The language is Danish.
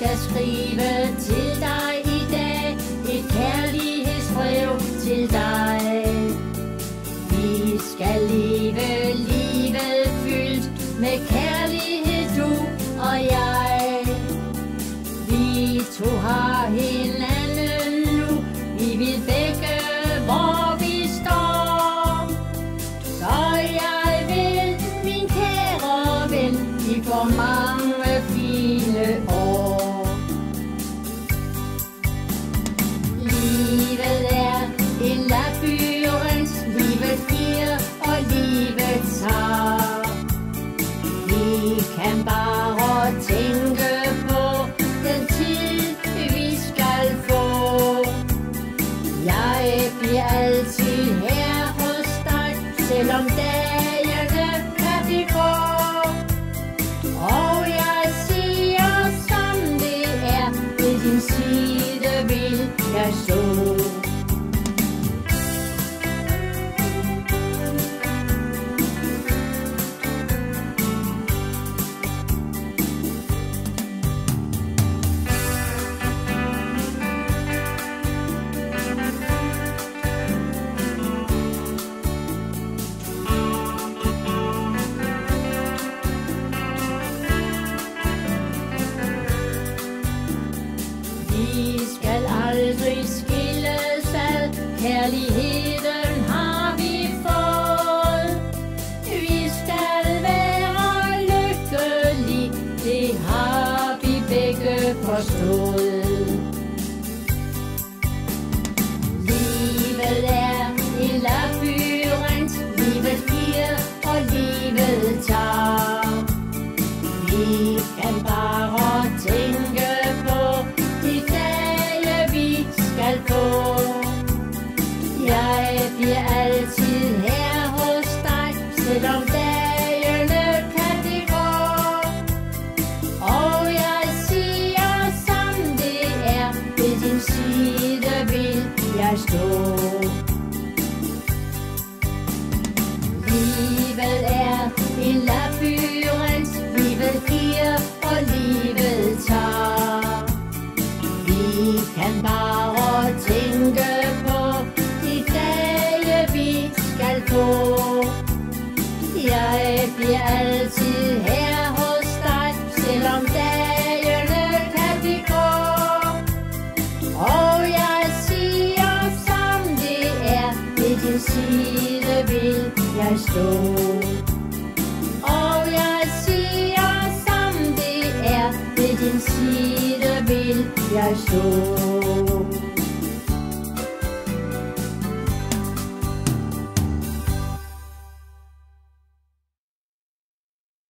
skal skrive til dig i dag. Et kærlighedsbrev til dig. Vi skal leve livet fyldt med kærlighed du og jeg. Vi to har hinanden nu. Vi vil begge hvor vi står. Så jeg vil min kære ven i for mange fine år. Selvom dagene kan de gå og jeg siger som det er Ved din side vil jeg stå. Vi skal aldrig skilles ad Kærligheden har vi fået. Vi skal være lykkelige. Det har vi begge forstået. Livet er en labyrint. Livet giver og livet tager. Vi kan bare skal få Jeg bliver altid her hos dig Selvom dagene kan blive gå. Og jeg siger som det er Ved din side vil jeg stå. Livet er en labyrint Livet giver og livet tager. Vi kan bare Jeg bliver altid her hos dig Selvom dagene kan blive grå og jeg siger som det er Ved din side vil jeg stå. Og jeg siger som det er Ved din side vil jeg stå.